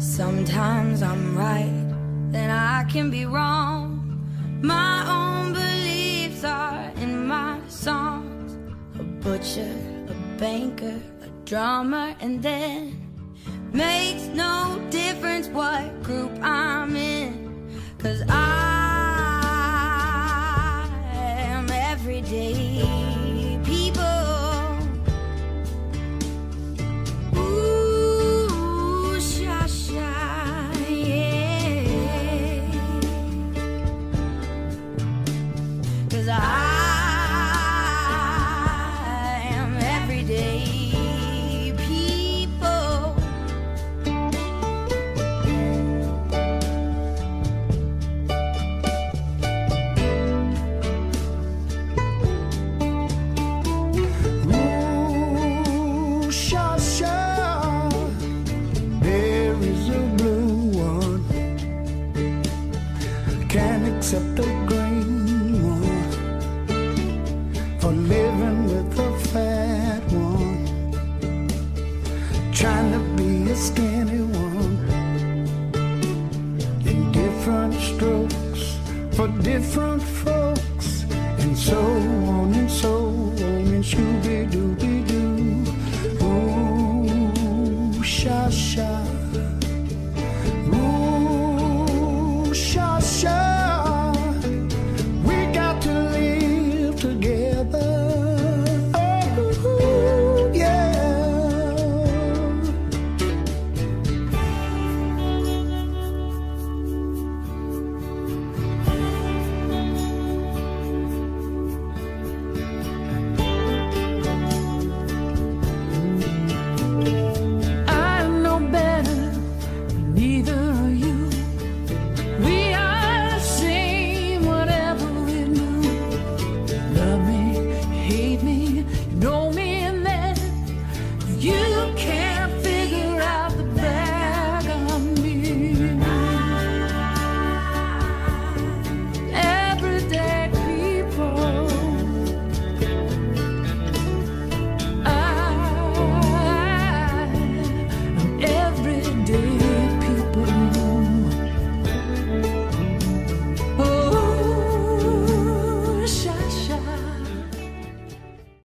Sometimes I'm right, then I can be wrong. My own beliefs are in my songs. A butcher, a banker, a drummer, and then makes no difference. Can't accept the green one for living with a fat one. Trying to be a skinny one in different strokes for different folks, and so on and so on and shooby dooby doo. Ooh, sha sha.